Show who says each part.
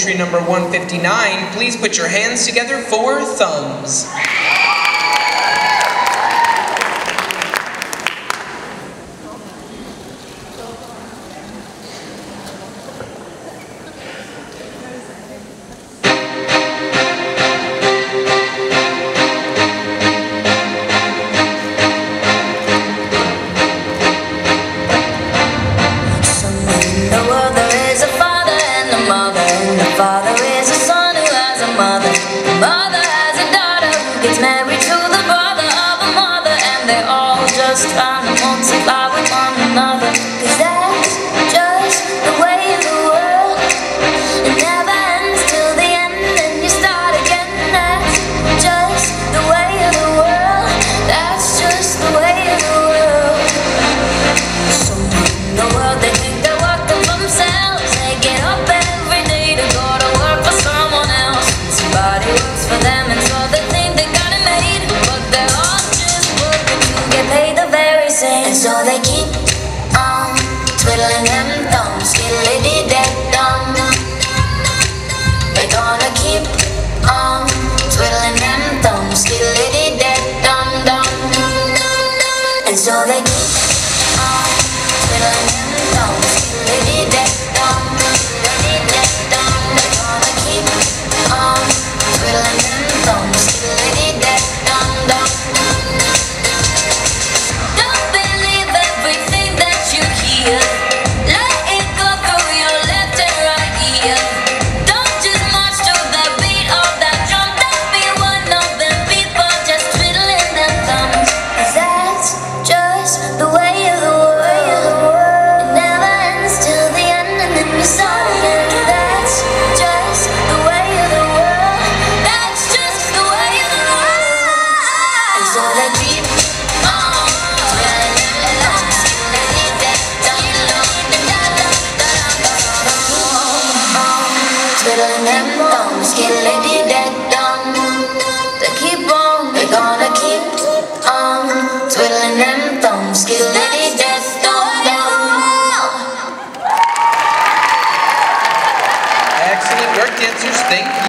Speaker 1: Entry number 159, please put your hands together for thumbs.
Speaker 2: i animals that lie with one another. fiddling them thumbs, skillety dead dumb. They keep on, they gonna keep on twiddling them thumbs, skillety dead dumb.
Speaker 1: Excellent work, dancers. Thank you.